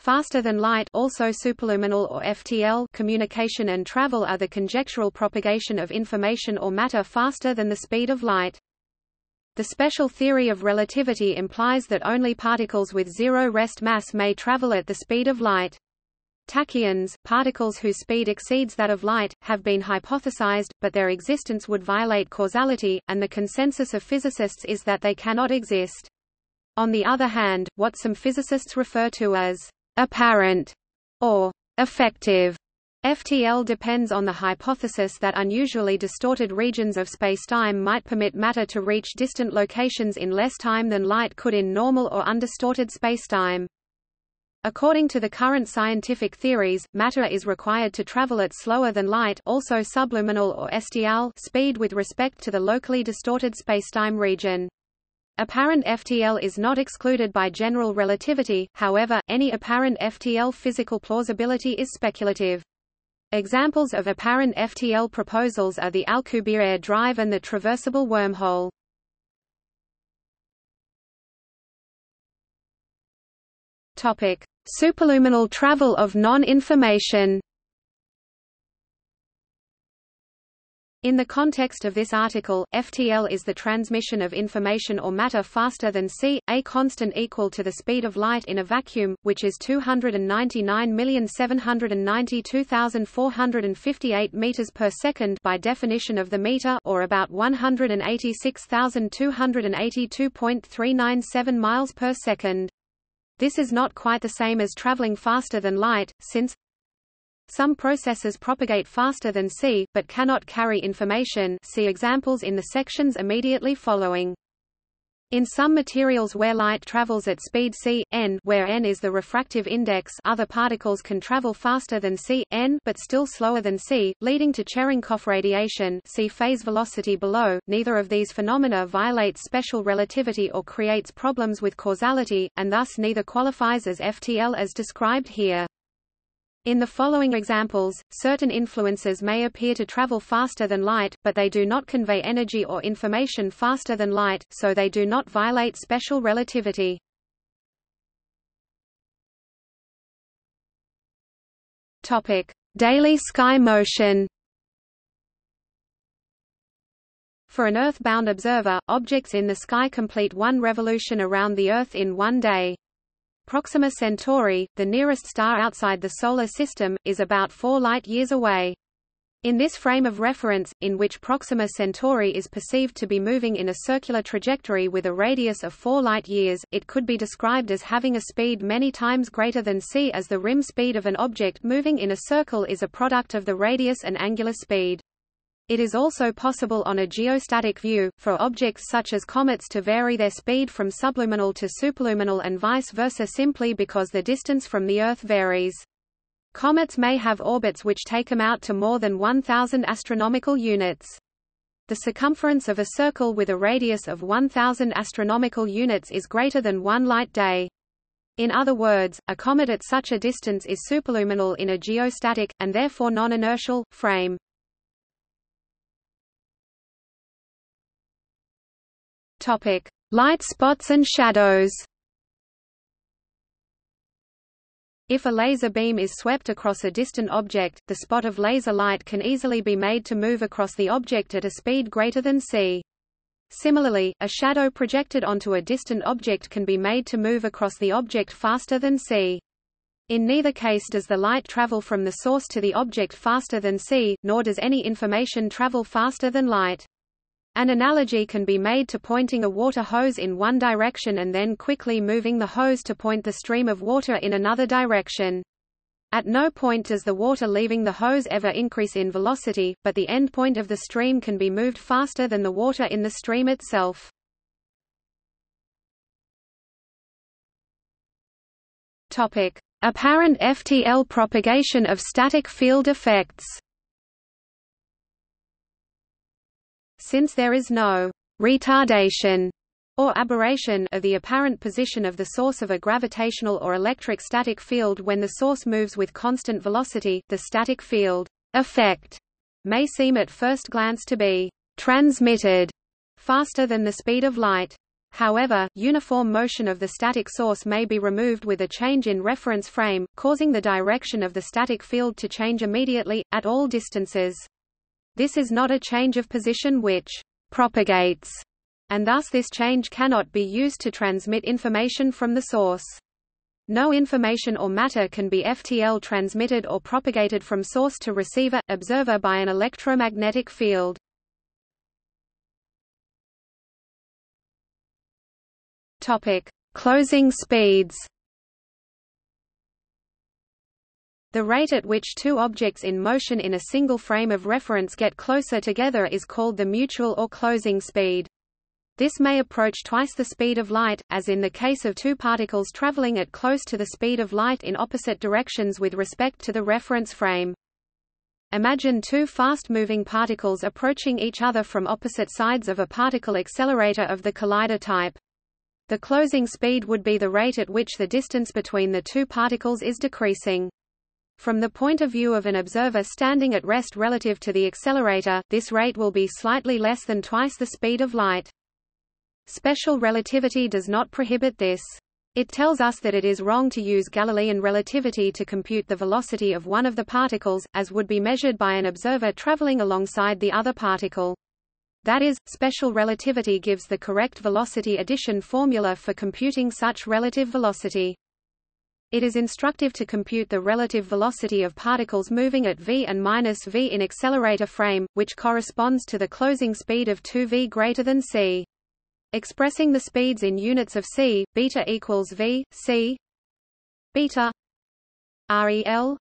faster than light also superluminal or FTL communication and travel are the conjectural propagation of information or matter faster than the speed of light. The special theory of relativity implies that only particles with zero rest mass may travel at the speed of light. Tachyons, particles whose speed exceeds that of light, have been hypothesized, but their existence would violate causality, and the consensus of physicists is that they cannot exist. On the other hand, what some physicists refer to as apparent or effective FTL depends on the hypothesis that unusually distorted regions of spacetime might permit matter to reach distant locations in less time than light could in normal or undistorted spacetime. According to the current scientific theories, matter is required to travel at slower than light also subluminal or STL speed with respect to the locally distorted spacetime region. Apparent FTL is not excluded by general relativity, however, any apparent FTL physical plausibility is speculative. Examples of apparent FTL proposals are the Alcubierre drive and the traversable wormhole. Topic: Superluminal travel of non-information. In the context of this article, FTL is the transmission of information or matter faster than c, a constant equal to the speed of light in a vacuum, which is 299,792,458 meters per second by definition of the meter or about 186,282.397 miles per second. This is not quite the same as traveling faster than light, since some processes propagate faster than c, but cannot carry information see examples in the sections immediately following. In some materials where light travels at speed c, n where n is the refractive index other particles can travel faster than c, n but still slower than c, leading to Cherenkov radiation see phase velocity below. Neither of these phenomena violates special relativity or creates problems with causality, and thus neither qualifies as FTL as described here. In the following examples, certain influences may appear to travel faster than light, but they do not convey energy or information faster than light, so they do not violate special relativity. Topic: Daily sky motion. For an Earth-bound observer, objects in the sky complete one revolution around the Earth in one day. Proxima Centauri, the nearest star outside the Solar System, is about 4 light-years away. In this frame of reference, in which Proxima Centauri is perceived to be moving in a circular trajectory with a radius of 4 light-years, it could be described as having a speed many times greater than c as the rim speed of an object moving in a circle is a product of the radius and angular speed. It is also possible on a geostatic view, for objects such as comets to vary their speed from subluminal to superluminal and vice versa simply because the distance from the Earth varies. Comets may have orbits which take them out to more than 1,000 astronomical units. The circumference of a circle with a radius of 1,000 astronomical units is greater than one light day. In other words, a comet at such a distance is superluminal in a geostatic, and therefore non-inertial, frame. Topic: Light spots and shadows. If a laser beam is swept across a distant object, the spot of laser light can easily be made to move across the object at a speed greater than c. Similarly, a shadow projected onto a distant object can be made to move across the object faster than c. In neither case does the light travel from the source to the object faster than c, nor does any information travel faster than light. An analogy can be made to pointing a water hose in one direction and then quickly moving the hose to point the stream of water in another direction. At no point does the water leaving the hose ever increase in velocity, but the end point of the stream can be moved faster than the water in the stream itself. Topic: Apparent FTL propagation of static field effects. Since there is no retardation or aberration of the apparent position of the source of a gravitational or electric static field when the source moves with constant velocity, the static field effect may seem at first glance to be transmitted faster than the speed of light. However, uniform motion of the static source may be removed with a change in reference frame, causing the direction of the static field to change immediately, at all distances. This is not a change of position which propagates, and thus this change cannot be used to transmit information from the source. No information or matter can be FTL transmitted or propagated from source to receiver, observer by an electromagnetic field. Topic: Closing speeds. The rate at which two objects in motion in a single frame of reference get closer together is called the mutual or closing speed. This may approach twice the speed of light, as in the case of two particles traveling at close to the speed of light in opposite directions with respect to the reference frame. Imagine two fast-moving particles approaching each other from opposite sides of a particle accelerator of the collider type. The closing speed would be the rate at which the distance between the two particles is decreasing. From the point of view of an observer standing at rest relative to the accelerator, this rate will be slightly less than twice the speed of light. Special relativity does not prohibit this. It tells us that it is wrong to use Galilean relativity to compute the velocity of one of the particles, as would be measured by an observer traveling alongside the other particle. That is, special relativity gives the correct velocity addition formula for computing such relative velocity. It is instructive to compute the relative velocity of particles moving at v and minus v in accelerator frame, which corresponds to the closing speed of 2v greater than c. Expressing the speeds in units of c, beta equals v, c beta rel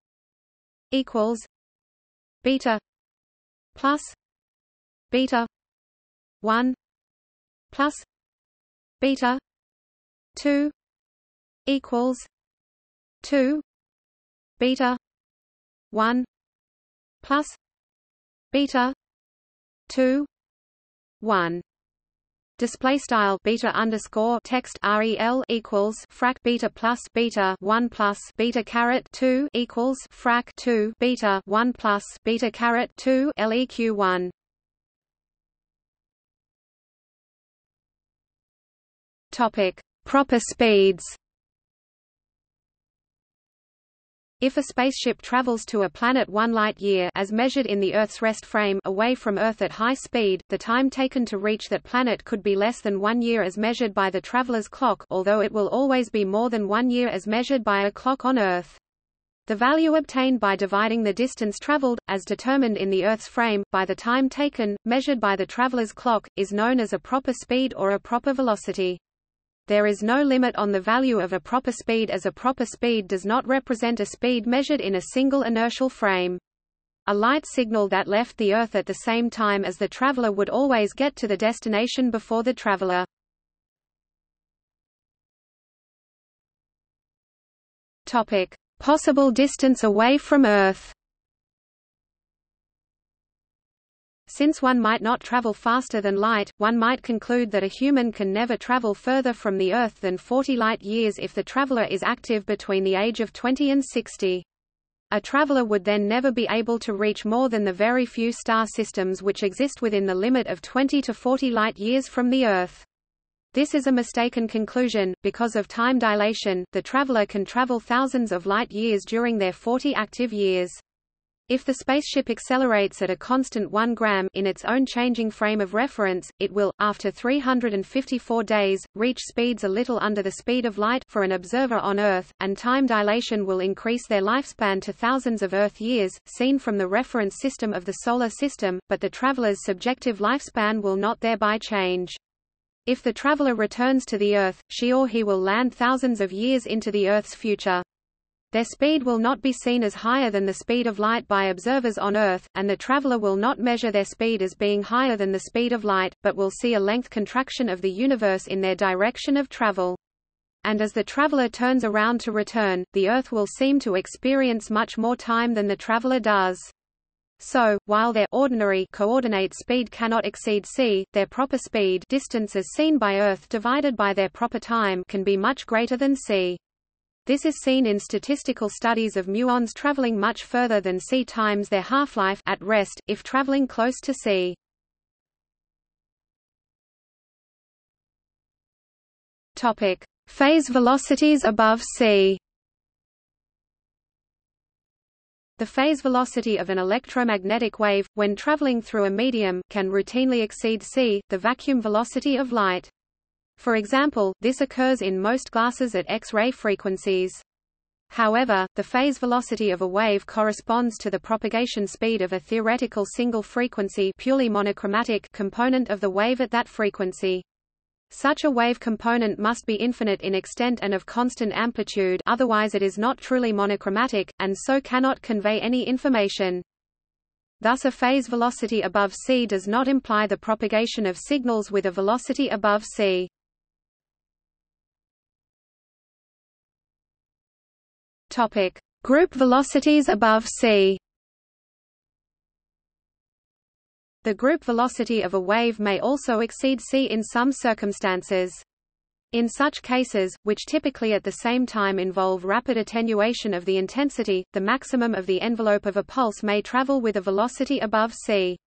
equals beta plus beta 1 plus beta 2 equals 2 beta 1 plus beta 2 1 Display style beta underscore text rel equals frac beta plus beta one plus beta caret two equals frac two beta one plus beta caret two leq one. Topic: Proper speeds. If a spaceship travels to a planet 1 light-year as measured in the Earth's rest frame away from Earth at high speed, the time taken to reach that planet could be less than 1 year as measured by the traveler's clock, although it will always be more than 1 year as measured by a clock on Earth. The value obtained by dividing the distance traveled, as determined in the Earth's frame, by the time taken, measured by the traveler's clock, is known as a proper speed or a proper velocity. There is no limit on the value of a proper speed as a proper speed does not represent a speed measured in a single inertial frame. A light signal that left the Earth at the same time as the traveler would always get to the destination before the traveler. Topic: Possible distance away from Earth. Since one might not travel faster than light, one might conclude that a human can never travel further from the Earth than 40 light-years if the traveler is active between the age of 20 and 60. A traveler would then never be able to reach more than the very few star systems which exist within the limit of 20 to 40 light-years from the Earth. This is a mistaken conclusion, because of time dilation, the traveler can travel thousands of light-years during their 40 active years. If the spaceship accelerates at a constant 1 gram in its own changing frame of reference, it will, after 354 days, reach speeds a little under the speed of light for an observer on Earth, and time dilation will increase their lifespan to thousands of Earth years, seen from the reference system of the Solar System, but the traveler's subjective lifespan will not thereby change. If the traveler returns to the Earth, she or he will land thousands of years into the Earth's future. Their speed will not be seen as higher than the speed of light by observers on Earth, and the traveler will not measure their speed as being higher than the speed of light, but will see a length contraction of the universe in their direction of travel. And as the traveler turns around to return, the Earth will seem to experience much more time than the traveler does. So, while their ordinary coordinate speed cannot exceed c, their proper speed distance as seen by Earth divided by their proper time can be much greater than c. This is seen in statistical studies of muons traveling much further than c times their half-life at rest, if traveling close to c. Topic: Phase velocities above c. The phase velocity of an electromagnetic wave, when traveling through a medium, can routinely exceed c, the vacuum velocity of light. For example, this occurs in most glasses at X-ray frequencies. However, the phase velocity of a wave corresponds to the propagation speed of a theoretical single-frequency purely monochromatic component of the wave at that frequency. Such a wave component must be infinite in extent and of constant amplitude otherwise it is not truly monochromatic, and so cannot convey any information. Thus a phase velocity above c does not imply the propagation of signals with a velocity above c. Topic: Group velocities above c. The group velocity of a wave may also exceed c in some circumstances. In such cases, which typically at the same time involve rapid attenuation of the intensity, the maximum of the envelope of a pulse may travel with a velocity above c.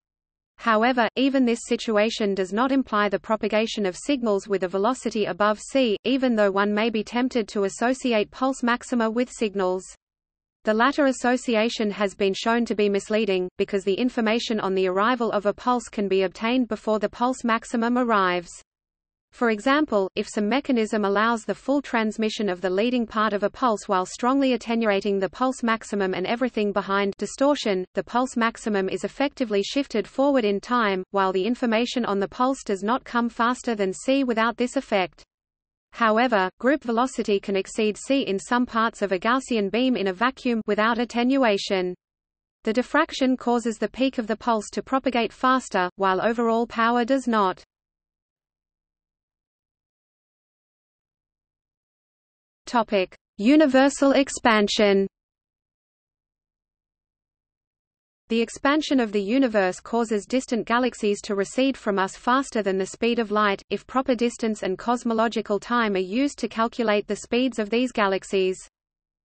However, even this situation does not imply the propagation of signals with a velocity above c, even though one may be tempted to associate pulse maxima with signals. The latter association has been shown to be misleading, because the information on the arrival of a pulse can be obtained before the pulse maximum arrives. For example, if some mechanism allows the full transmission of the leading part of a pulse while strongly attenuating the pulse maximum and everything behind distortion, the pulse maximum is effectively shifted forward in time, while the information on the pulse does not come faster than c without this effect. However, group velocity can exceed c in some parts of a Gaussian beam in a vacuum without attenuation. The diffraction causes the peak of the pulse to propagate faster, while overall power does not. Topic: Universal expansion. The expansion of the universe causes distant galaxies to recede from us faster than the speed of light, if proper distance and cosmological time are used to calculate the speeds of these galaxies.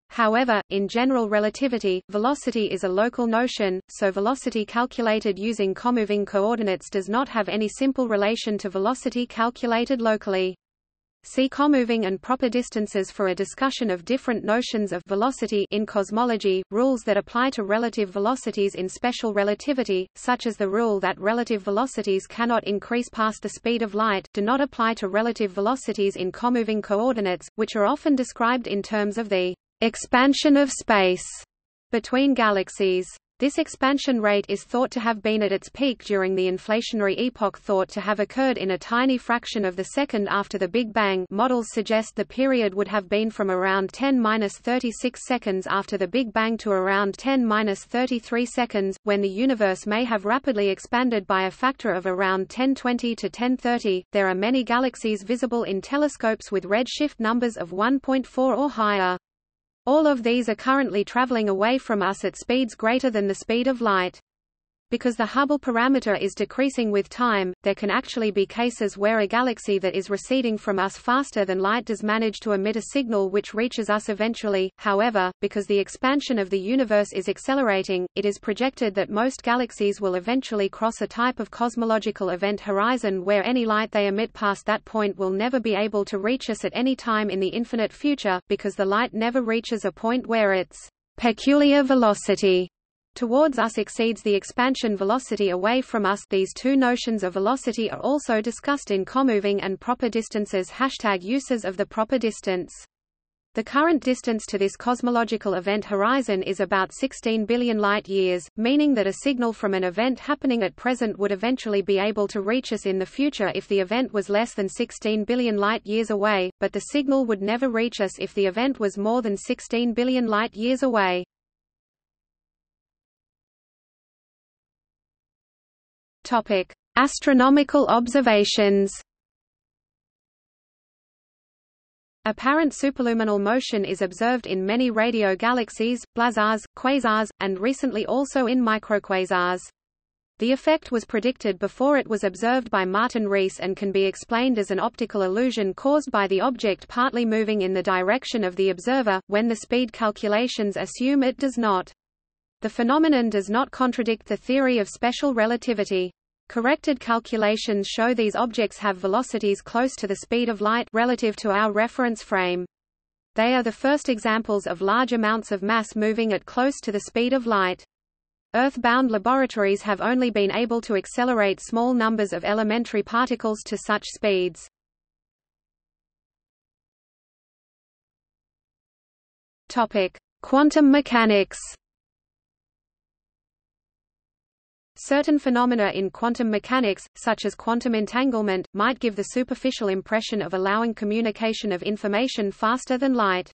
However, in general relativity, velocity is a local notion, so velocity calculated using comoving coordinates does not have any simple relation to velocity calculated locally. See comoving and proper distances for a discussion of different notions of velocity in cosmology, rules that apply to relative velocities in special relativity, such as the rule that relative velocities cannot increase past the speed of light, do not apply to relative velocities in comoving coordinates, which are often described in terms of the expansion of space between galaxies. This expansion rate is thought to have been at its peak during the inflationary epoch thought to have occurred in a tiny fraction of the second after the Big Bang models suggest the period would have been from around 10-36 seconds after the Big Bang to around 10-33 seconds, when the universe may have rapidly expanded by a factor of around 1020 to 1030. There are many galaxies visible in telescopes with redshift numbers of 1.4 or higher. All of these are currently traveling away from us at speeds greater than the speed of light. Because the Hubble parameter is decreasing with time, there can actually be cases where a galaxy that is receding from us faster than light does manage to emit a signal which reaches us eventually. However, because the expansion of the universe is accelerating, it is projected that most galaxies will eventually cross a type of cosmological event horizon where any light they emit past that point will never be able to reach us at any time in the infinite future, because the light never reaches a point where its peculiar velocity towards us exceeds the expansion velocity away from us these two notions of velocity are also discussed in comoving and proper distances hashtag uses of the proper distance. The current distance to this cosmological event horizon is about 16 billion light-years, meaning that a signal from an event happening at present would eventually be able to reach us in the future if the event was less than 16 billion light-years away, but the signal would never reach us if the event was more than 16 billion light-years away. Topic: Astronomical observations. Apparent superluminal motion is observed in many radio galaxies, blazars, quasars, and recently also in microquasars. The effect was predicted before it was observed by Martin Rees and can be explained as an optical illusion caused by the object partly moving in the direction of the observer, when the speed calculations assume it does not. The phenomenon does not contradict the theory of special relativity. Corrected calculations show these objects have velocities close to the speed of light relative to our reference frame. They are the first examples of large amounts of mass moving at close to the speed of light. Earth-bound laboratories have only been able to accelerate small numbers of elementary particles to such speeds. Topic: Quantum mechanics. Certain phenomena in quantum mechanics, such as quantum entanglement, might give the superficial impression of allowing communication of information faster than light.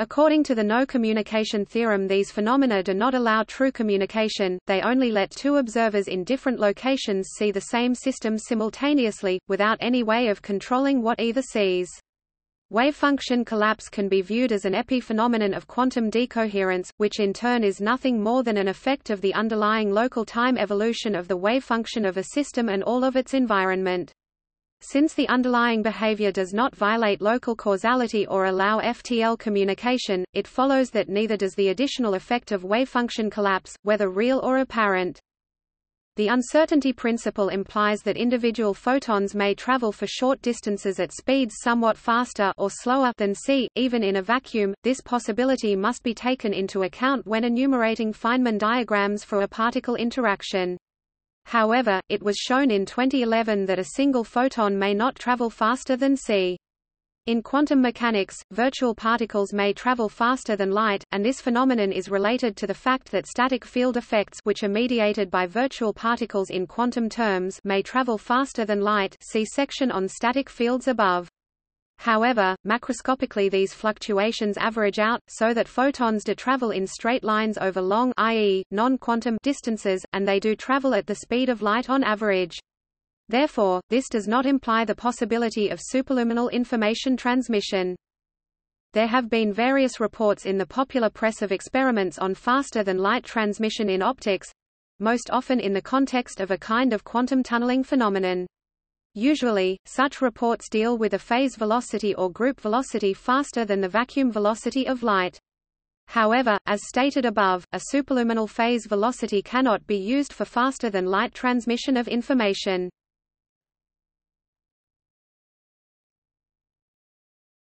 According to the no-communication theorem these phenomena do not allow true communication, they only let two observers in different locations see the same system simultaneously, without any way of controlling what either sees. Wavefunction collapse can be viewed as an epiphenomenon of quantum decoherence, which in turn is nothing more than an effect of the underlying local time evolution of the wavefunction of a system and all of its environment. Since the underlying behavior does not violate local causality or allow FTL communication, it follows that neither does the additional effect of wavefunction collapse, whether real or apparent. The uncertainty principle implies that individual photons may travel for short distances at speeds somewhat faster or slower than c, even in a vacuum. This possibility must be taken into account when enumerating Feynman diagrams for a particle interaction. However, it was shown in 2011 that a single photon may not travel faster than c. In quantum mechanics, virtual particles may travel faster than light, and this phenomenon is related to the fact that static field effects which are mediated by virtual particles in quantum terms may travel faster than light see section on static fields above. However, macroscopically these fluctuations average out, so that photons do travel in straight lines over long i.e., non-quantum distances, and they do travel at the speed of light on average. Therefore, this does not imply the possibility of superluminal information transmission. There have been various reports in the popular press of experiments on faster-than-light transmission in optics—most often in the context of a kind of quantum tunneling phenomenon. Usually, such reports deal with a phase velocity or group velocity faster than the vacuum velocity of light. However, as stated above, a superluminal phase velocity cannot be used for faster-than-light transmission of information.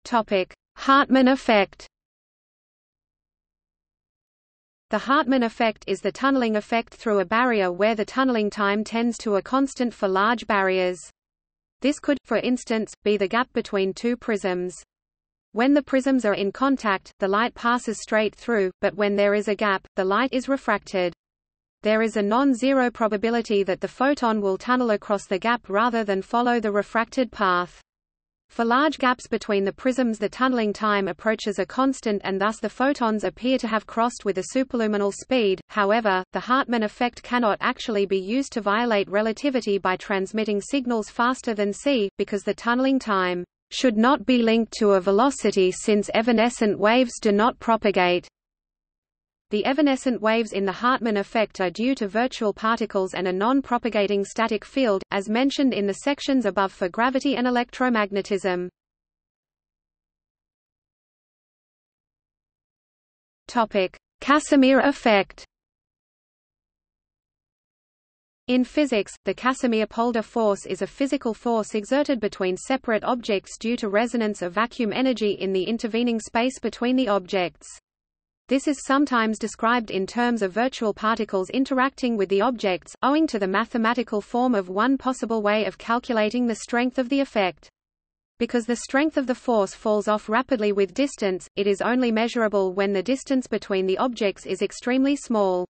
Topic: Hartman effect. The Hartman effect is the tunneling effect through a barrier where the tunneling time tends to a constant for large barriers. This could, for instance, be the gap between two prisms. When the prisms are in contact, the light passes straight through, but when there is a gap, the light is refracted. There is a non-zero probability that the photon will tunnel across the gap rather than follow the refracted path. For large gaps between the prisms the tunneling time approaches a constant and thus the photons appear to have crossed with a superluminal speed, however, the Hartman effect cannot actually be used to violate relativity by transmitting signals faster than c, because the tunneling time should not be linked to a velocity since evanescent waves do not propagate. The evanescent waves in the Hartman effect are due to virtual particles and a non-propagating static field, as mentioned in the sections above for gravity and electromagnetism. Casimir effect in physics, the Casimir-Polder force is a physical force exerted between separate objects due to resonance of vacuum energy in the intervening space between the objects. This is sometimes described in terms of virtual particles interacting with the objects, owing to the mathematical form of one possible way of calculating the strength of the effect. Because the strength of the force falls off rapidly with distance, it is only measurable when the distance between the objects is extremely small.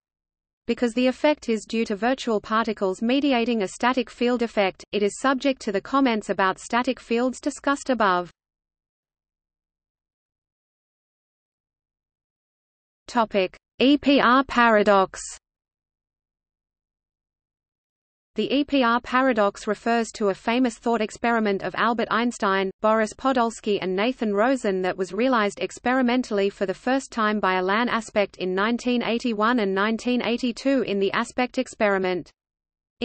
Because the effect is due to virtual particles mediating a static field effect, it is subject to the comments about static fields discussed above. Topic: EPR paradox. The EPR paradox refers to a famous thought experiment of Albert Einstein, Boris Podolsky and Nathan Rosen that was realized experimentally for the first time by Alain Aspect in 1981 and 1982 in the Aspect experiment.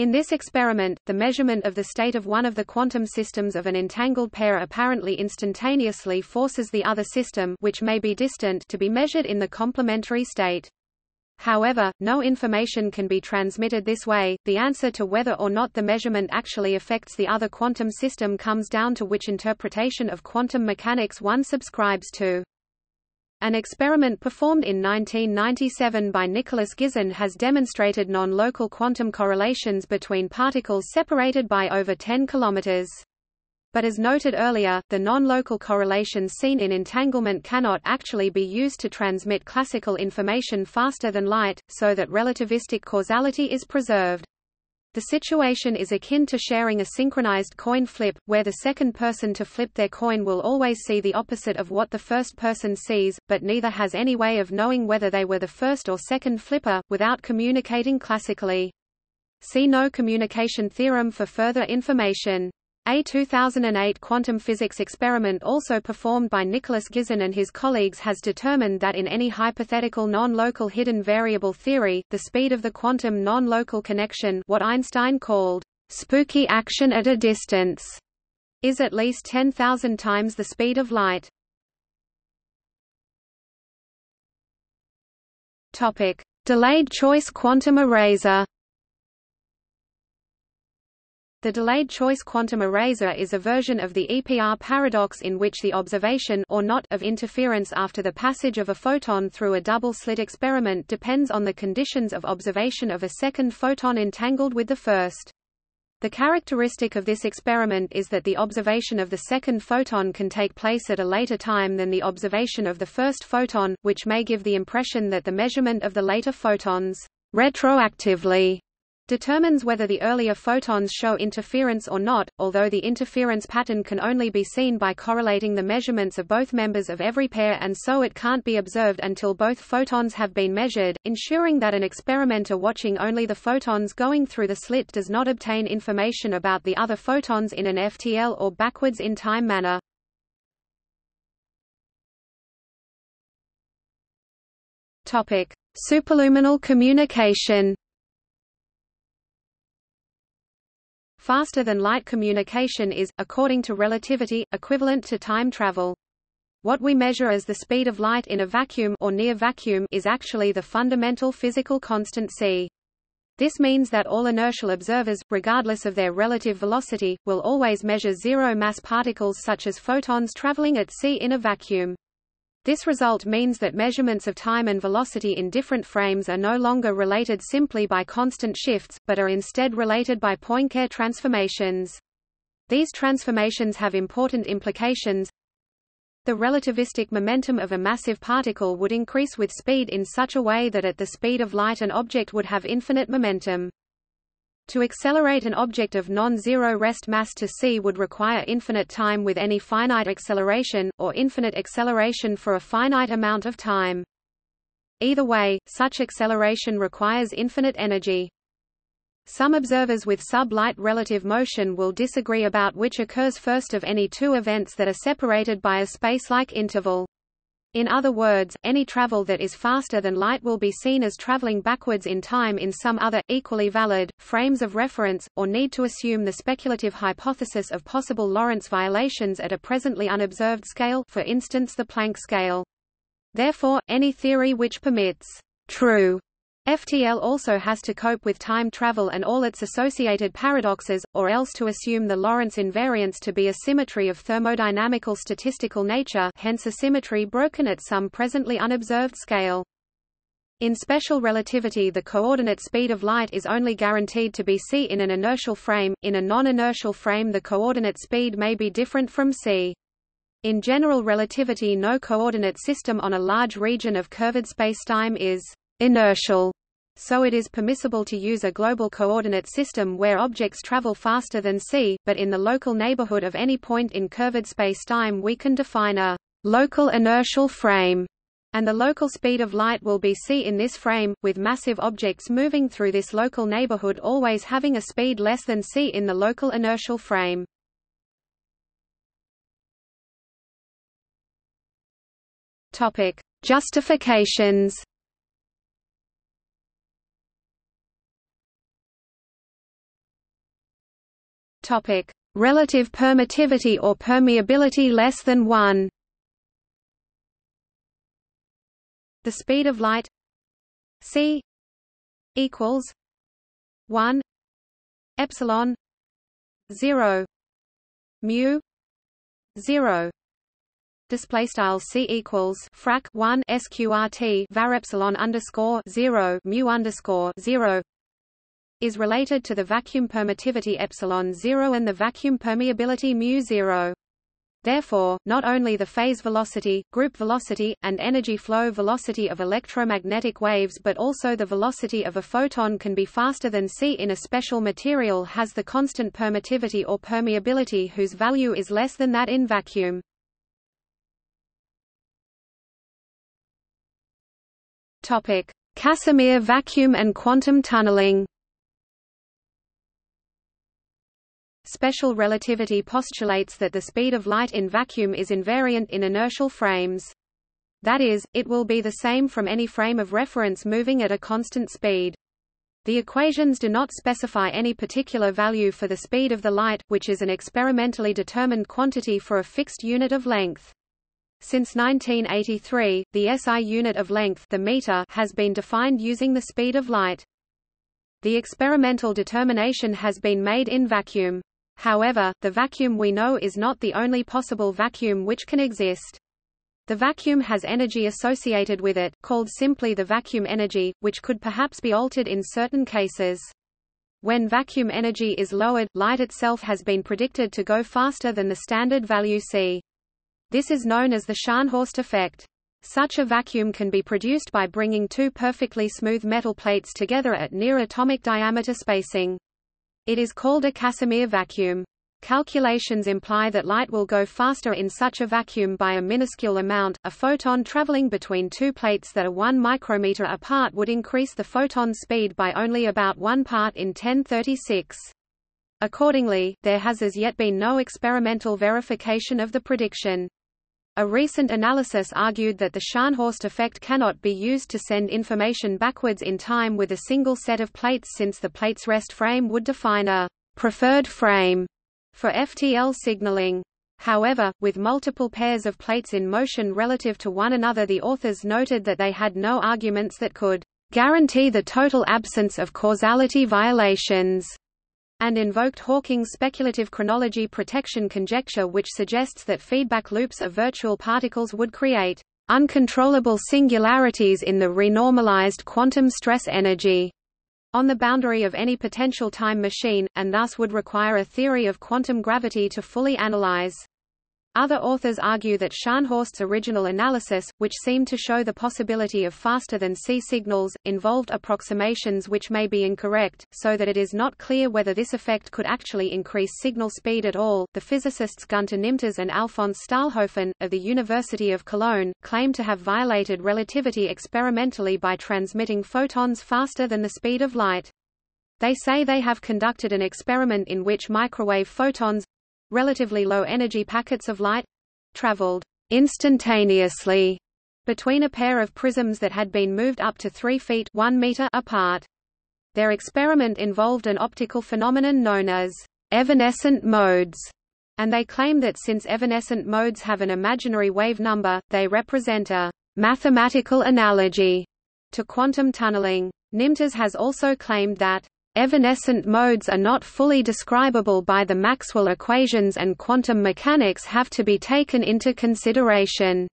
In this experiment, the measurement of the state of one of the quantum systems of an entangled pair apparently instantaneously forces the other system which may be distant to be measured in the complementary state. However, no information can be transmitted this way. The answer to whether or not the measurement actually affects the other quantum system comes down to which interpretation of quantum mechanics one subscribes to. An experiment performed in 1997 by Nicholas Gisin has demonstrated non-local quantum correlations between particles separated by over 10 kilometers. But as noted earlier, the non-local correlations seen in entanglement cannot actually be used to transmit classical information faster than light, so that relativistic causality is preserved. The situation is akin to sharing a synchronized coin flip, where the second person to flip their coin will always see the opposite of what the first person sees, but neither has any way of knowing whether they were the first or second flipper, without communicating classically. See no communication theorem for further information. A 2008 quantum physics experiment also performed by Nicholas Gisin and his colleagues has determined that in any hypothetical non-local hidden variable theory, the speed of the quantum non-local connection what Einstein called spooky action at a distance is at least 10,000 times the speed of light. Topic: Delayed choice quantum eraser the delayed choice quantum eraser is a version of the EPR paradox in which the observation or not of interference after the passage of a photon through a double-slit experiment depends on the conditions of observation of a second photon entangled with the first. The characteristic of this experiment is that the observation of the second photon can take place at a later time than the observation of the first photon, which may give the impression that the measurement of the later photons retroactively determines whether the earlier photons show interference or not, although the interference pattern can only be seen by correlating the measurements of both members of every pair and so it can't be observed until both photons have been measured, ensuring that an experimenter watching only the photons going through the slit does not obtain information about the other photons in an FTL or backwards in time manner. Topic: Superluminal communication Faster-than-light communication is, according to relativity, equivalent to time travel. What we measure as the speed of light in a vacuum or near vacuum is actually the fundamental physical constant c. This means that all inertial observers, regardless of their relative velocity, will always measure zero-mass particles such as photons traveling at c in a vacuum. This result means that measurements of time and velocity in different frames are no longer related simply by constant shifts, but are instead related by Poincare transformations. These transformations have important implications. The relativistic momentum of a massive particle would increase with speed in such a way that at the speed of light an object would have infinite momentum. To accelerate an object of non-zero rest mass to c would require infinite time with any finite acceleration, or infinite acceleration for a finite amount of time. Either way, such acceleration requires infinite energy. Some observers with sub-light relative motion will disagree about which occurs first of any two events that are separated by a space-like interval. In other words, any travel that is faster than light will be seen as traveling backwards in time in some other, equally valid, frames of reference, or need to assume the speculative hypothesis of possible Lorentz violations at a presently unobserved scale for instance the Planck scale. Therefore, any theory which permits true FTL also has to cope with time travel and all its associated paradoxes, or else to assume the Lorentz invariance to be a symmetry of thermodynamical statistical nature hence a symmetry broken at some presently unobserved scale. In special relativity the coordinate speed of light is only guaranteed to be c in an inertial frame, in a non-inertial frame the coordinate speed may be different from c. In general relativity no coordinate system on a large region of curved spacetime is inertial, so it is permissible to use a global coordinate system where objects travel faster than c, but in the local neighborhood of any point in curved spacetime we can define a local inertial frame, and the local speed of light will be c in this frame, with massive objects moving through this local neighborhood always having a speed less than c in the local inertial frame. Topic: Justifications Topic: Relative permittivity or permeability less than 1. The speed of light c equals 1 epsilon 0 mu 0 display style c equals frac 1 sqrt var epsilon underscore 0 mu underscore 0 is related to the vacuum permittivity epsilon 0 and the vacuum permeability mu 0 Therefore, not only the phase velocity, group velocity, and energy flow velocity of electromagnetic waves but also the velocity of a photon can be faster than c in a special material has the constant permittivity or permeability whose value is less than that in vacuum. Casimir vacuum and quantum tunneling Special relativity postulates that the speed of light in vacuum is invariant in inertial frames. That is, it will be the same from any frame of reference moving at a constant speed. The equations do not specify any particular value for the speed of the light, which is an experimentally determined quantity for a fixed unit of length. Since 1983, the SI unit of length the meter has been defined using the speed of light. The experimental determination has been made in vacuum. However, the vacuum we know is not the only possible vacuum which can exist. The vacuum has energy associated with it, called simply the vacuum energy, which could perhaps be altered in certain cases. When vacuum energy is lowered, light itself has been predicted to go faster than the standard value c. This is known as the Scharnhorst effect. Such a vacuum can be produced by bringing two perfectly smooth metal plates together at near atomic diameter spacing. It is called a Casimir vacuum. Calculations imply that light will go faster in such a vacuum by a minuscule amount. A photon traveling between two plates that are 1 micrometer apart would increase the photon's speed by only about 1 part in 1036. Accordingly, there has as yet been no experimental verification of the prediction. A recent analysis argued that the Scharnhorst effect cannot be used to send information backwards in time with a single set of plates since the plate's rest frame would define a preferred frame for FTL signaling. However, with multiple pairs of plates in motion relative to one another the authors noted that they had no arguments that could guarantee the total absence of causality violations and invoked Hawking's speculative chronology protection conjecture which suggests that feedback loops of virtual particles would create uncontrollable singularities in the renormalized quantum stress energy on the boundary of any potential time machine, and thus would require a theory of quantum gravity to fully analyze. Other authors argue that Scharnhorst's original analysis, which seemed to show the possibility of faster than C signals, involved approximations which may be incorrect, so that it is not clear whether this effect could actually increase signal speed at all. The physicists Gunter Nimtz and Alfons Stahlhofen, of the University of Cologne, claim to have violated relativity experimentally by transmitting photons faster than the speed of light. They say they have conducted an experiment in which microwave photons relatively low energy packets of light traveled instantaneously between a pair of prisms that had been moved up to 3 feet 1 meter apart. Their experiment involved an optical phenomenon known as evanescent modes, and they claim that since evanescent modes have an imaginary wave number, they represent a mathematical analogy to quantum tunneling. Nimtz has also claimed that Evanescent modes are not fully describable by the Maxwell equations and quantum mechanics have to be taken into consideration.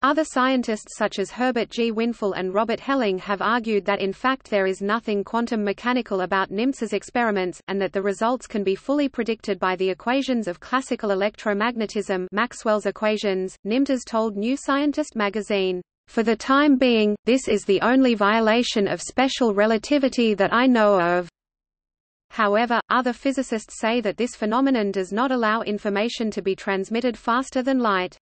Other scientists such as Herbert G. Winful and Robert Helling have argued that in fact there is nothing quantum mechanical about Nimtz's experiments, and that the results can be fully predicted by the equations of classical electromagnetism Maxwell's equations. Nimtes told New Scientist magazine, for the time being, this is the only violation of special relativity that I know of. However, other physicists say that this phenomenon does not allow information to be transmitted faster than light.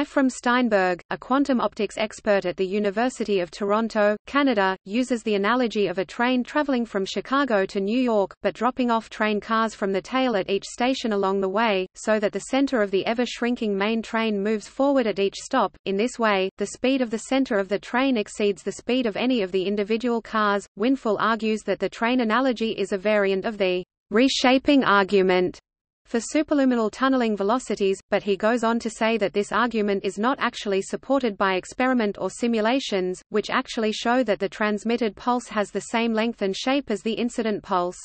Ephraim Steinberg, a quantum optics expert at the University of Toronto, Canada, uses the analogy of a train traveling from Chicago to New York, but dropping off train cars from the tail at each station along the way, so that the center of the ever-shrinking main train moves forward at each stop. In this way, the speed of the center of the train exceeds the speed of any of the individual cars. Winful argues that the train analogy is a variant of the reshaping argument for superluminal tunneling velocities, but he goes on to say that this argument is not actually supported by experiment or simulations, which actually show that the transmitted pulse has the same length and shape as the incident pulse.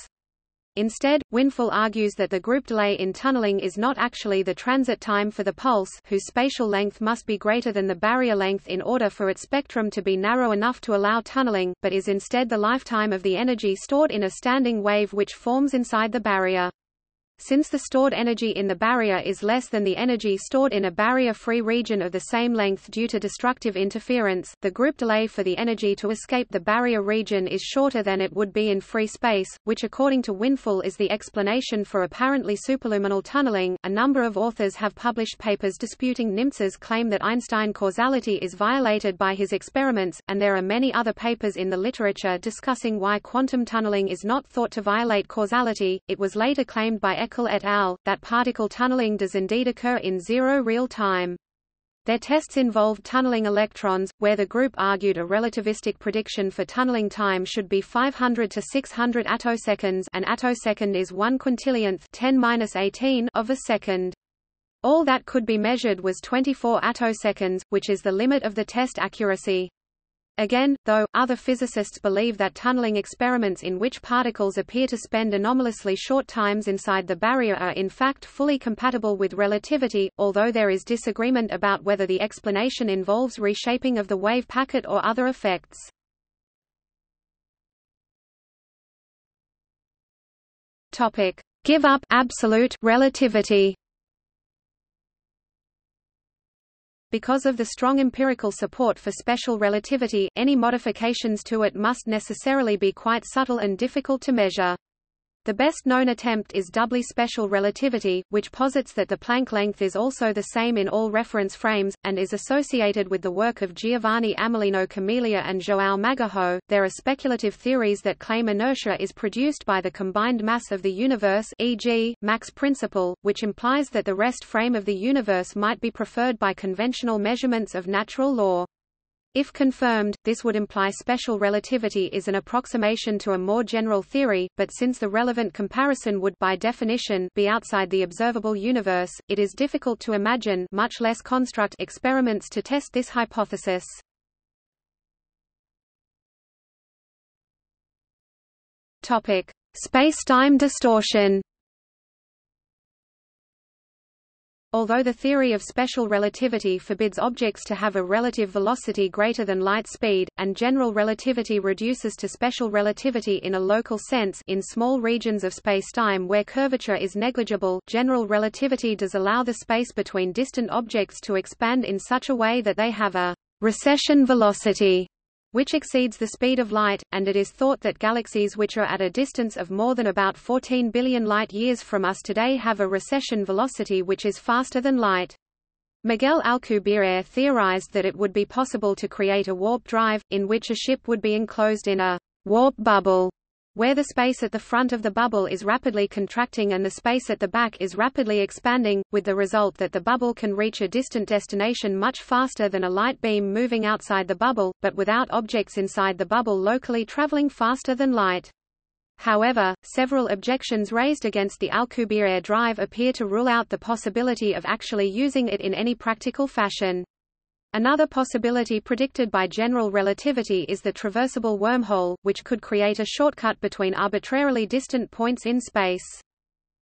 Instead, Winful argues that the group delay in tunneling is not actually the transit time for the pulse whose spatial length must be greater than the barrier length in order for its spectrum to be narrow enough to allow tunneling, but is instead the lifetime of the energy stored in a standing wave which forms inside the barrier. Since the stored energy in the barrier is less than the energy stored in a barrier-free region of the same length due to destructive interference, the group delay for the energy to escape the barrier region is shorter than it would be in free space, which according to Winful is the explanation for apparently superluminal tunneling. A number of authors have published papers disputing Nimtz's claim that Einstein causality is violated by his experiments, and there are many other papers in the literature discussing why quantum tunneling is not thought to violate causality. It was later claimed by Eckle et al., that particle tunneling does indeed occur in zero real time. Their tests involved tunneling electrons, where the group argued a relativistic prediction for tunneling time should be 500 to 600 attoseconds an attosecond is 1 quintillionth 10 of a second. All that could be measured was 24 attoseconds, which is the limit of the test accuracy. Again, though, other physicists believe that tunneling experiments in which particles appear to spend anomalously short times inside the barrier are in fact fully compatible with relativity, although there is disagreement about whether the explanation involves reshaping of the wave packet or other effects. Give up absolute relativity. Because of the strong empirical support for special relativity, any modifications to it must necessarily be quite subtle and difficult to measure. The best known attempt is doubly special relativity, which posits that the Planck length is also the same in all reference frames, and is associated with the work of Giovanni Amelino-Camelia and João Magueijo. There are speculative theories that claim inertia is produced by the combined mass of the universe e.g., Mach's principle, which implies that the rest frame of the universe might be preferred by conventional measurements of natural law. If confirmed, this would imply special relativity is an approximation to a more general theory, but since the relevant comparison would by definition be outside the observable universe, it is difficult to imagine much less construct experiments to test this hypothesis. Topic: Space-time distortion. Although the theory of special relativity forbids objects to have a relative velocity greater than light speed, and general relativity reduces to special relativity in a local sense in small regions of spacetime where curvature is negligible, general relativity does allow the space between distant objects to expand in such a way that they have a recession velocity which exceeds the speed of light, and it is thought that galaxies which are at a distance of more than about 14 billion light-years from us today have a recession velocity which is faster than light. Miguel Alcubierre theorized that it would be possible to create a warp drive, in which a ship would be enclosed in a warp bubble where the space at the front of the bubble is rapidly contracting and the space at the back is rapidly expanding, with the result that the bubble can reach a distant destination much faster than a light beam moving outside the bubble, but without objects inside the bubble locally traveling faster than light. However, several objections raised against the Alcubierre drive appear to rule out the possibility of actually using it in any practical fashion. Another possibility predicted by general relativity is the traversable wormhole, which could create a shortcut between arbitrarily distant points in space.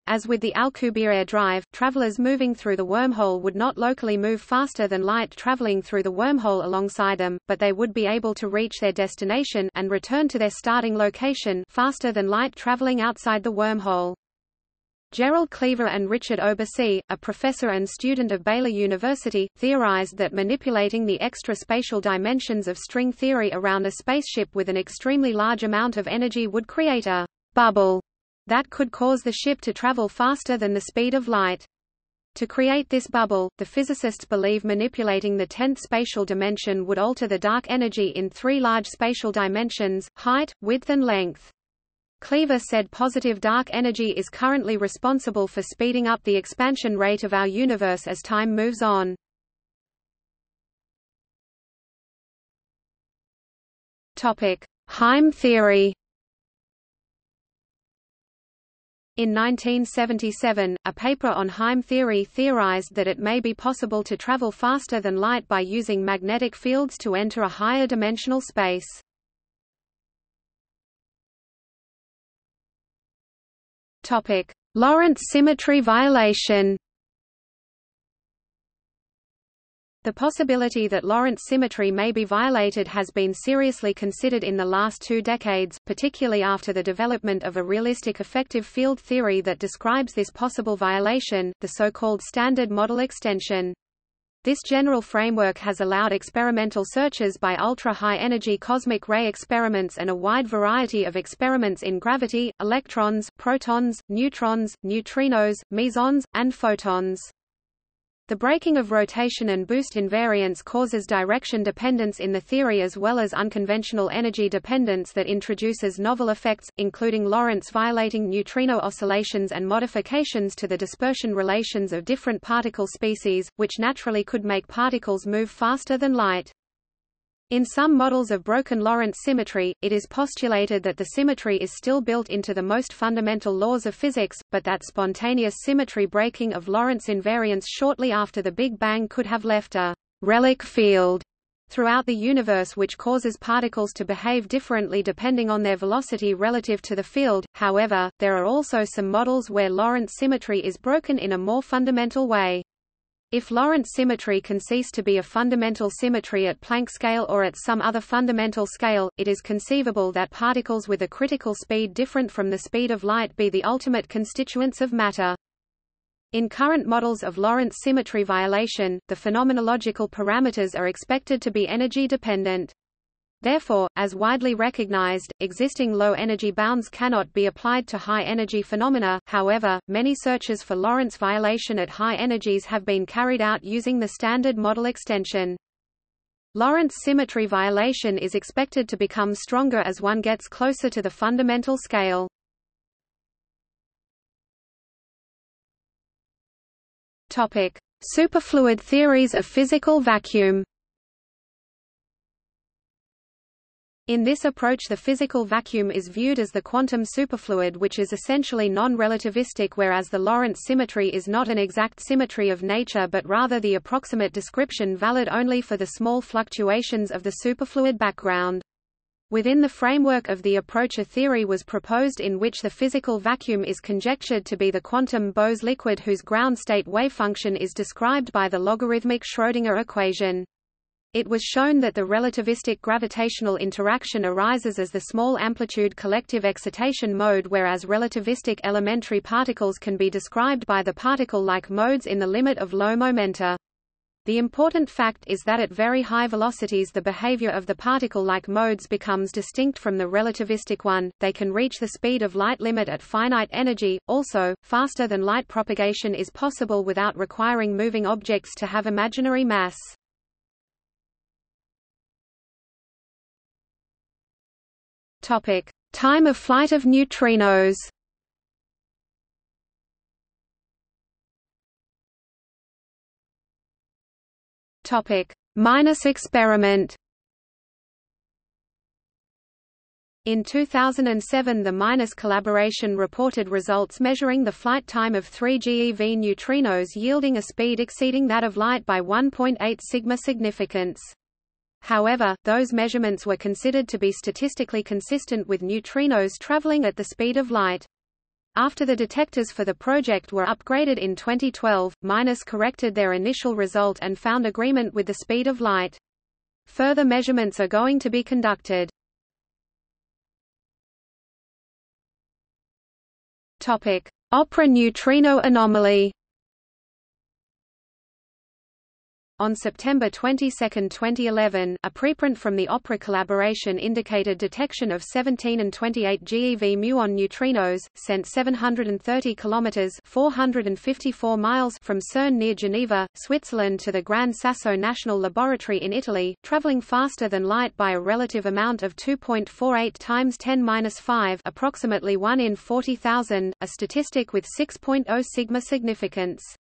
As with the Alcubierre drive, travelers moving through the wormhole would not locally move faster than light traveling through the wormhole alongside them, but they would be able to reach their destination and return to their starting location faster than light traveling outside the wormhole. Gerald Cleaver and Richard Obousy, a professor and student of Baylor University, theorized that manipulating the extra spatial dimensions of string theory around a spaceship with an extremely large amount of energy would create a bubble that could cause the ship to travel faster than the speed of light. To create this bubble, the physicists believe manipulating the tenth spatial dimension would alter the dark energy in three large spatial dimensions, height, width and length. Cleaver said positive dark energy is currently responsible for speeding up the expansion rate of our universe as time moves on. Heim theory. In 1977, a paper on Heim theory theorized that it may be possible to travel faster than light by using magnetic fields to enter a higher dimensional space. Topic: Lorentz symmetry violation. The possibility that Lorentz symmetry may be violated has been seriously considered in the last two decades, particularly after the development of a realistic effective field theory that describes this possible violation, the so-called Standard Model extension. This general framework has allowed experimental searches by ultra-high energy cosmic ray experiments and a wide variety of experiments in gravity, electrons, protons, neutrons, neutrinos, mesons, and photons. The breaking of rotation and boost invariance causes direction dependence in the theory as well as unconventional energy dependence that introduces novel effects, including Lorentz violating neutrino oscillations and modifications to the dispersion relations of different particle species, which naturally could make particles move faster than light. In some models of broken Lorentz symmetry, it is postulated that the symmetry is still built into the most fundamental laws of physics, but that spontaneous symmetry breaking of Lorentz invariance shortly after the Big Bang could have left a relic field throughout the universe which causes particles to behave differently depending on their velocity relative to the field. However, there are also some models where Lorentz symmetry is broken in a more fundamental way. If Lorentz symmetry can cease to be a fundamental symmetry at Planck scale or at some other fundamental scale, it is conceivable that particles with a critical speed different from the speed of light be the ultimate constituents of matter. In current models of Lorentz symmetry violation, the phenomenological parameters are expected to be energy dependent. Therefore, as widely recognized, existing low-energy bounds cannot be applied to high-energy phenomena, however, many searches for Lorentz violation at high energies have been carried out using the Standard Model extension. Lorentz symmetry violation is expected to become stronger as one gets closer to the fundamental scale. Superfluid theories of physical vacuum In this approach the physical vacuum is viewed as the quantum superfluid which is essentially non-relativistic whereas the Lorentz symmetry is not an exact symmetry of nature but rather the approximate description valid only for the small fluctuations of the superfluid background. Within the framework of the approach a theory was proposed in which the physical vacuum is conjectured to be the quantum Bose liquid whose ground state wave function is described by the logarithmic Schrödinger equation. It was shown that the relativistic gravitational interaction arises as the small amplitude collective excitation mode whereas relativistic elementary particles can be described by the particle-like modes in the limit of low momenta. The important fact is that at very high velocities the behavior of the particle-like modes becomes distinct from the relativistic one, they can reach the speed of light limit at finite energy, also, faster than light propagation is possible without requiring moving objects to have imaginary mass. Topic: Time of flight of neutrinos. Topic: MINOS experiment. In 2007 the MINOS collaboration reported results measuring the flight time of 3 GeV neutrinos yielding a speed exceeding that of light by 1.8 sigma significance. However, those measurements were considered to be statistically consistent with neutrinos traveling at the speed of light. After the detectors for the project were upgraded in 2012, MINOS corrected their initial result and found agreement with the speed of light. Further measurements are going to be conducted. Opera neutrino anomaly. On September 22, 2011, a preprint from the OPERA collaboration indicated detection of 17 and 28 GeV muon neutrinos, sent 730 kilometers (454 miles) from CERN near Geneva, Switzerland to the Gran Sasso National Laboratory in Italy, traveling faster than light by a relative amount of 2.48 times 10^-5, approximately 1 in 40,000, a statistic with 6.0 sigma significance.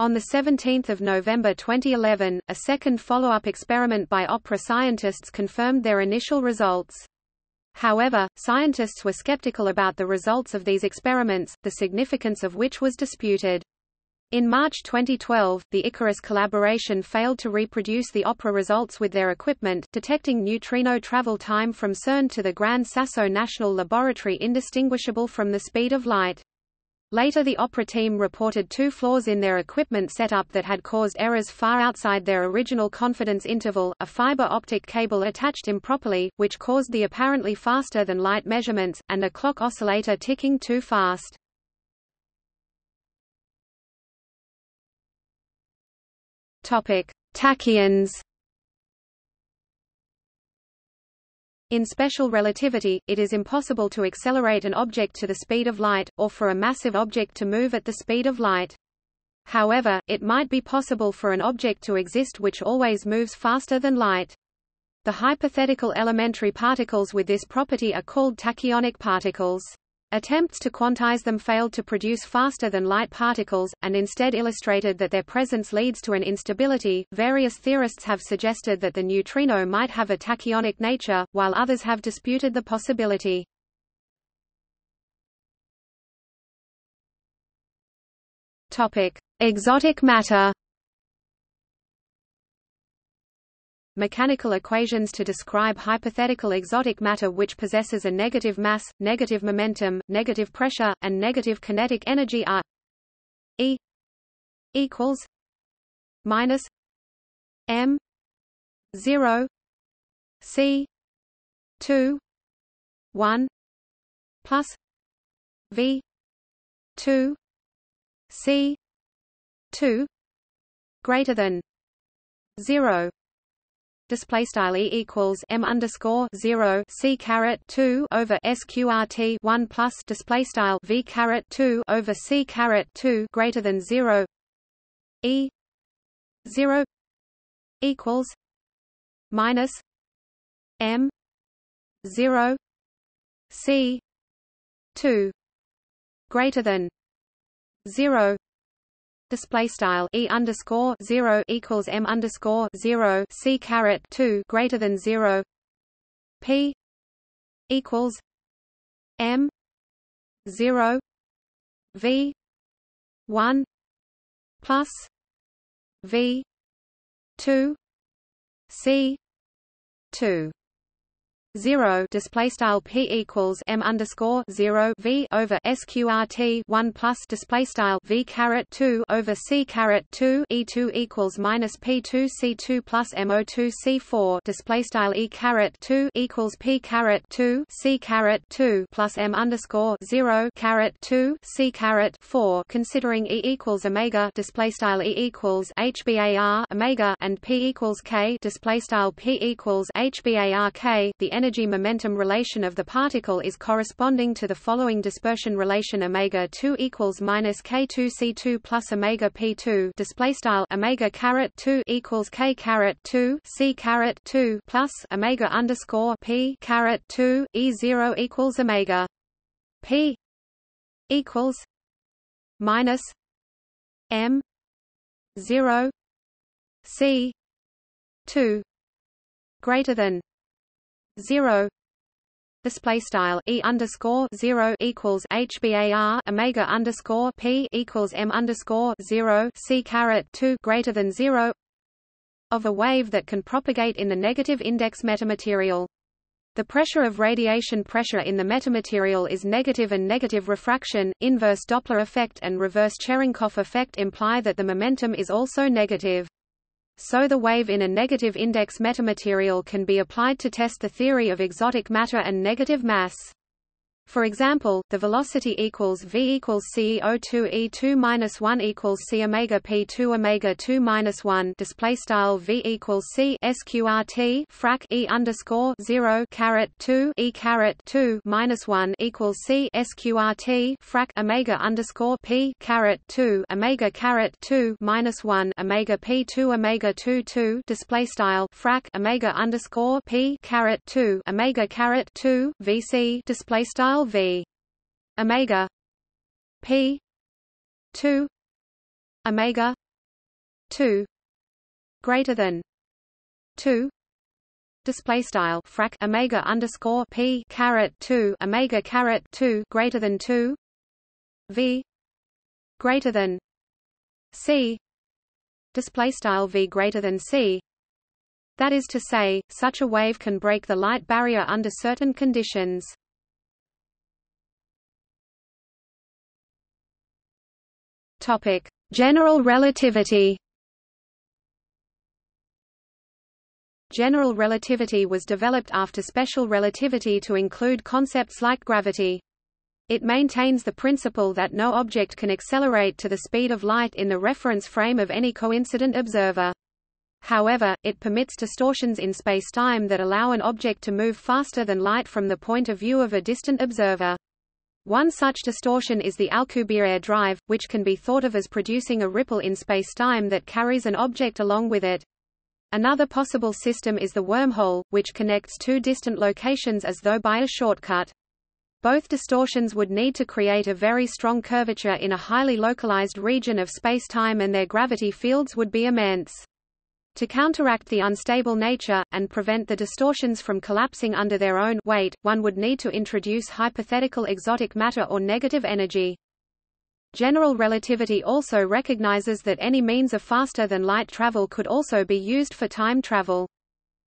On 17 November 2011, a second follow-up experiment by OPERA scientists confirmed their initial results. However, scientists were skeptical about the results of these experiments, the significance of which was disputed. In March 2012, the Icarus collaboration failed to reproduce the OPERA results with their equipment, detecting neutrino travel time from CERN to the Gran Sasso National Laboratory indistinguishable from the speed of light. Later the opera team reported two flaws in their equipment setup that had caused errors far outside their original confidence interval, a fiber optic cable attached improperly, which caused the apparently faster-than-light measurements, and a clock oscillator ticking too fast. Tachyons In special relativity, it is impossible to accelerate an object to the speed of light, or for a massive object to move at the speed of light. However, it might be possible for an object to exist which always moves faster than light. The hypothetical elementary particles with this property are called tachyonic particles. Attempts to quantize them failed to produce faster than light particles, and instead illustrated that their presence leads to an instability. Various theorists have suggested that the neutrino might have a tachyonic nature, while others have disputed the possibility. Topic: Exotic matter. Mechanical equations to describe hypothetical exotic matter which possesses a negative mass, negative momentum, negative pressure, and negative kinetic energy are E equals minus M zero C two one plus V two C two greater than zero display style e equals m underscore zero c caret two over sqrt one plus display style v caret two over c caret two greater than zero. E zero equals minus m zero c two greater than zero display style e underscore zero equals m underscore zero c two greater than zero. P equals m zero v one plus v two c two zero display style p equals m underscore zero v over sqrt one plus display style v caret two over c caret two e two equals minus p two c two plus mo two c four display style e caret two equals p caret two c caret two plus m underscore zero caret two c caret four. Considering e equals omega display style e equals hbar omega and p equals k display style p equals hbar k the energy momentum relation of the particle is corresponding to the following dispersion relation omega 2 equals minus k2 c2 plus omega p2 display style omega caret 2 equals k caret 2 c caret 2 plus omega underscore p caret 2 e 0 equals omega p equals minus m 0 c 2 greater than zero display style e underscore zero equals hbar omega underscore p equals m underscore zero c caret two greater than zero of a wave that can propagate in the negative index metamaterial. The pressure of radiation pressure in the metamaterial is negative and negative refraction, inverse Doppler effect and reverse Cherenkov effect imply that the momentum is also negative so the wave in a negative index metamaterial can be applied to test the theory of exotic matter and negative mass. For example, the velocity equals v equals c o2 e2 minus 1 equals c omega p2 omega 2 minus 1 display style v equals c sqrt frac e underscore 0 caret 2 e caret 2 minus 1 equals c sqrt frac omega underscore p caret 2 omega caret 2 minus 1 omega p2 omega 2 2 display style frac omega underscore p caret 2 omega caret 2 vc display style v omega p 2 omega 2 greater than 2 display style frac omega underscore p caret 2 omega caret 2 greater than 2 v greater than c display style v greater than c. That is to say such a wave can break the light barrier under certain conditions topic general relativity General relativity was developed after special relativity to include concepts like gravity. It maintains the principle that no object can accelerate to the speed of light in the reference frame of any coincident observer. However, it permits distortions in spacetime that allow an object to move faster than light from the point of view of a distant observer. One such distortion is the Alcubierre drive, which can be thought of as producing a ripple in spacetime that carries an object along with it. Another possible system is the wormhole, which connects two distant locations as though by a shortcut. Both distortions would need to create a very strong curvature in a highly localized region of spacetime and their gravity fields would be immense. To counteract the unstable nature, and prevent the distortions from collapsing under their own weight, one would need to introduce hypothetical exotic matter or negative energy. General relativity also recognizes that any means of faster-than-light travel could also be used for time travel.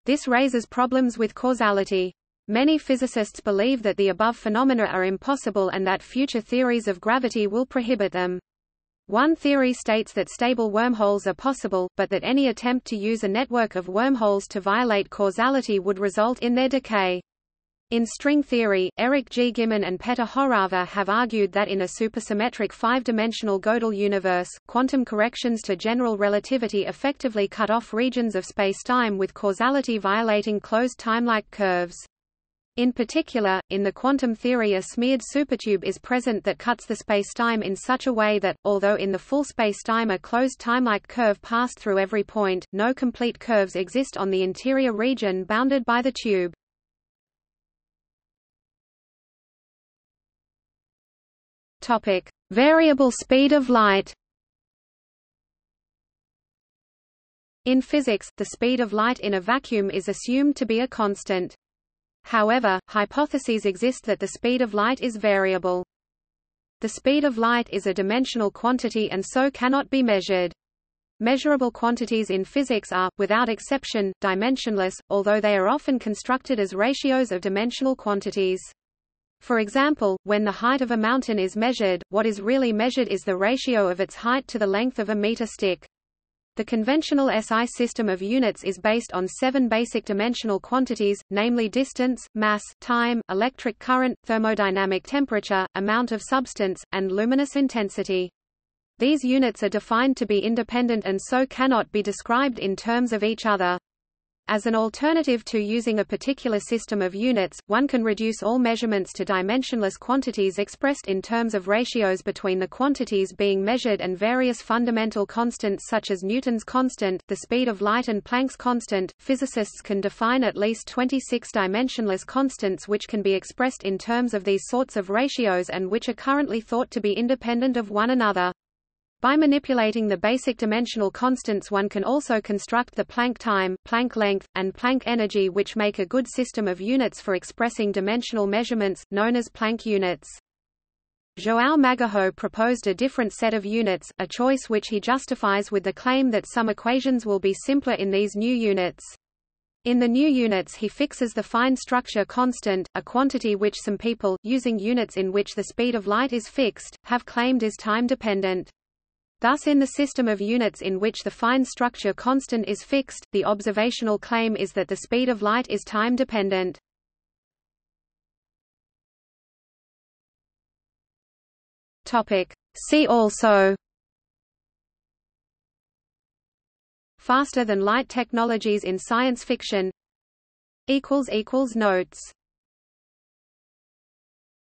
This raises problems with causality. Many physicists believe that the above phenomena are impossible and that future theories of gravity will prohibit them. One theory states that stable wormholes are possible, but that any attempt to use a network of wormholes to violate causality would result in their decay. In string theory, Eric G. Gimon and Petr Horava have argued that in a supersymmetric five-dimensional Gödel universe, quantum corrections to general relativity effectively cut off regions of spacetime with causality violating closed timelike curves. In particular, in the quantum theory a smeared supertube is present that cuts the spacetime in such a way that, although in the full spacetime a closed timelike curve passed through every point, no complete curves exist on the interior region bounded by the tube. Topic: Variable speed of light. In physics, the speed of light in a vacuum is assumed to be a constant. However, hypotheses exist that the speed of light is variable. The speed of light is a dimensional quantity and so cannot be measured. Measurable quantities in physics are, without exception, dimensionless, although they are often constructed as ratios of dimensional quantities. For example, when the height of a mountain is measured, what is really measured is the ratio of its height to the length of a meter stick. The conventional SI system of units is based on seven basic dimensional quantities, namely distance, mass, time, electric current, thermodynamic temperature, amount of substance, and luminous intensity. These units are defined to be independent and so cannot be described in terms of each other. As an alternative to using a particular system of units, one can reduce all measurements to dimensionless quantities expressed in terms of ratios between the quantities being measured and various fundamental constants such as Newton's constant, the speed of light and Planck's constant. Physicists can define at least 26 dimensionless constants which can be expressed in terms of these sorts of ratios and which are currently thought to be independent of one another. By manipulating the basic dimensional constants one can also construct the Planck time, Planck length, and Planck energy which make a good system of units for expressing dimensional measurements, known as Planck units. João Magueijo proposed a different set of units, a choice which he justifies with the claim that some equations will be simpler in these new units. In the new units he fixes the fine structure constant, a quantity which some people, using units in which the speed of light is fixed, have claimed is time-dependent. Thus in the system of units in which the fine structure constant is fixed, the observational claim is that the speed of light is time-dependent. See also. Faster than light technologies in science fiction. Notes